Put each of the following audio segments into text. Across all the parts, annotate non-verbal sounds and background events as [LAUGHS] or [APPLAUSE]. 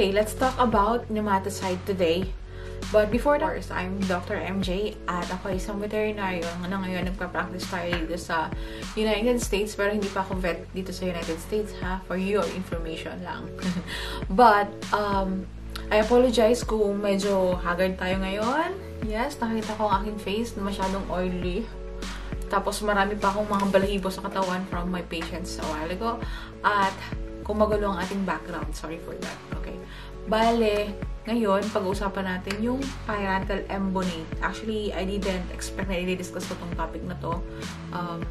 Okay, let's talk about nematicide today. But before that, course, I'm Dr. MJ at ako isang veterinaryo na ngayon nagpa-practice tayo dito sa United States pero hindi pa ako vet dito sa United States ha, for your information lang. [LAUGHS] But, um, I apologize kung medyo haggard tayo ngayon. Yes, nakita ko ang aking face na masyadong oily. Tapos marami pa akong mga balahibo sa katawan from my patients a while ago. At kung magulo ang ating background. Sorry for that. Okay. Bale, ngayon, pag-uusapan natin yung parental embonate. Actually, I didn't expect na i-discuss ko tong topic na to. Um,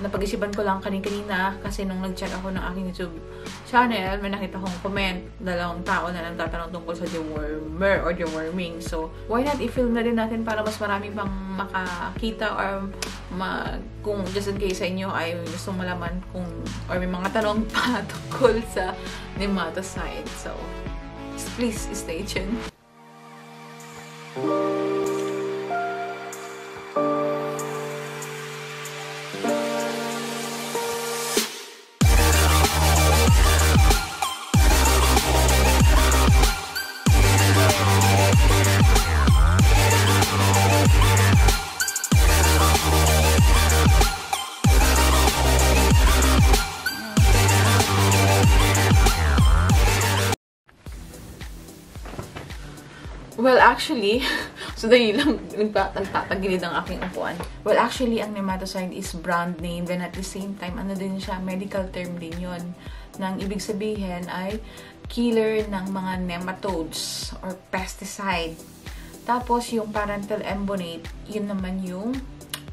napag-isipan ko lang kanin-kanina kasi nung nag-check ako ng aking YouTube channel, may nakita kong comment, dalawang tao na nagtatanong tungkol sa dewormer or deworming. So, why not i-film na din natin para mas marami pang makakita or ma kung just in case sa inyo ay gusto malaman kung or may mga tanong [LAUGHS] pa tungkol sa nematicide. So, please stay tuned. Well, actually, [LAUGHS] so dahil lang nagtatagilid ang aking upuan. Well, actually, ang nematicide is brand name. Then at the same time, ano din siya, medical term din yon Nang ibig sabihin ay killer ng mga nematodes or pesticide. Tapos, yung parental embonate, yun naman yung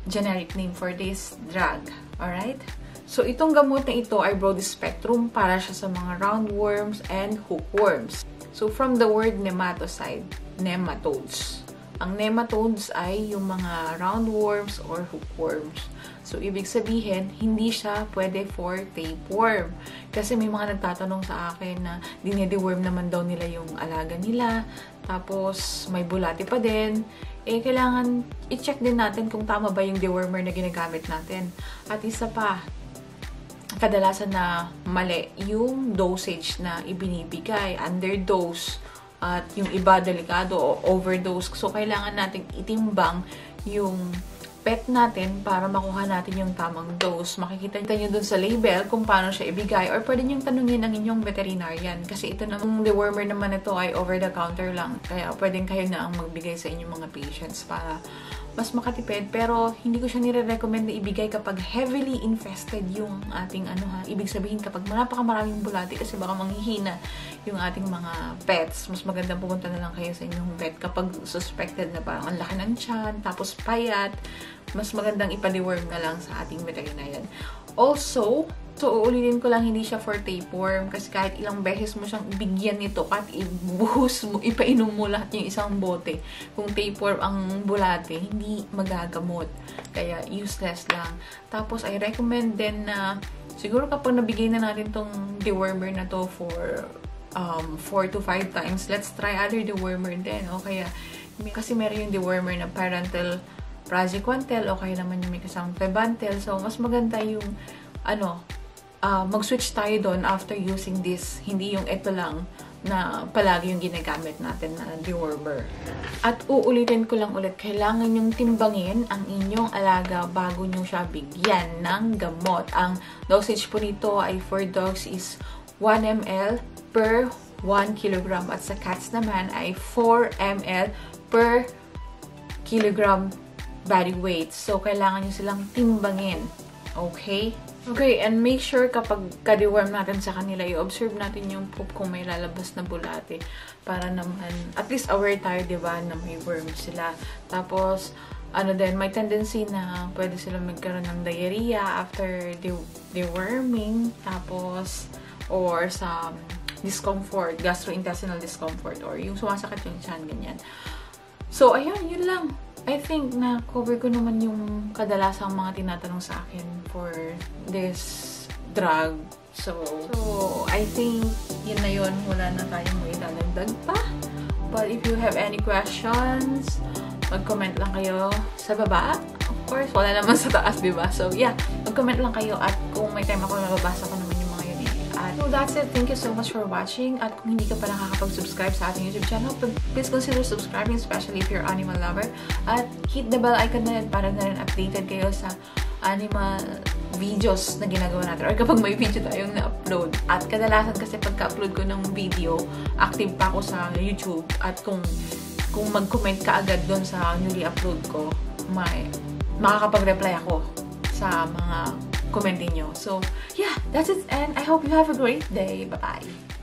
generic name for this drug. Alright? So, itong gamot na ito ay broad spectrum para siya sa mga roundworms and hookworms. So, from the word nematocide, nematodes. Ang nematodes ay yung mga roundworms or hookworms. So, ibig sabihin, hindi siya pwede for tapeworm. Kasi may mga nagtatanong sa akin na dinede-worm naman daw nila yung alaga nila. Tapos, may bulati pa din. Eh, kailangan i-check din natin kung tama ba yung dewormer na ginagamit natin. At isa pa, kadalasan na mali yung dosage na ibinibigay, underdose, at yung iba delikado o overdose. So, kailangan natin itimbang yung pet natin para makuha natin yung tamang dose. Makikita nyo dun sa label kung paano siya ibigay or pwede nyo tanungin ang inyong veterinarian kasi ito namang dewormer naman ito ay over the counter lang. Kaya pwedeng kayo na ang magbigay sa inyong mga patients para mas makatipid. Pero hindi ko siya nire-recommend na ibigay kapag heavily infested yung ating ano ha. Ibig sabihin kapag napakamaraming bulati kasi baka manghihina yung ating mga pets. Mas magandang pumunta na lang kayo sa inyong vet kapag suspected na parang ang laki ng tiyan, tapos payat. Mas magandang ipa-deworm na lang sa ating veterinarian. Also, So, uulitin ko lang, hindi siya for tapeworm. Kasi kahit ilang beses mo siyang bigyan nito, kahit ibuhos mo, ipainom mo lahat yung isang bote. Kung tapeworm ang bulate, hindi magagamot. Kaya, useless lang. Tapos, I recommend din na, siguro kapag nabigay na natin tong dewormer na to for um, 4 to 5 times, let's try other dewormer din. O kaya, kasi meron yung dewormer na parental praziquantel o kaya naman yung may kasamang pebantel. So, mas maganda yung ano, uh, mag-switch tayo doon after using this. Hindi yung ito lang na palagi yung ginagamit natin na dewormer. At uulitin ko lang ulit, kailangan yung timbangin ang inyong alaga bago nyo siya bigyan ng gamot. Ang dosage po nito ay for dogs is 1 ml per 1 kilogram at sa cats naman ay 4 ml per kilogram body weight. So, kailangan nyo silang timbangin. Okay? Okay, and make sure kapag ka-deworm natin sa kanila, i-observe natin yung poop kung may lalabas na bulate. Para naman, at least aware tayo, di ba, na may worm sila. Tapos, ano din, may tendency na pwede sila magkaroon ng diarrhea after de- deworming. Tapos, or sa discomfort, gastrointestinal discomfort, or yung sumasakit yung tiyan, ganyan. So, ayun, yun lang. I think na cover ko naman yung kadalasang mga tinatanong sa akin for this drug. So, so I think yun na yun. Wala na tayong may dadagdag pa. But if you have any questions, mag-comment lang kayo sa baba. Of course, wala naman sa taas, di ba? So, yeah, mag-comment lang kayo at kung may time ako, mababasa ko naman yun. So that's it. Thank you so much for watching. At kung hindi ka pa nakakapag-subscribe sa ating YouTube channel, please consider subscribing, especially if you're animal lover. At hit the bell icon na rin para na rin updated kayo sa animal videos na ginagawa natin or kapag may video tayong na-upload. At kadalasan kasi pagka-upload ko ng video, active pa ako sa YouTube at kung kung mag-comment ka agad doon sa newly upload ko, may makakapag-reply ako sa mga comment niyo. So, yeah, that's it and I hope you have a great day. Bye-bye!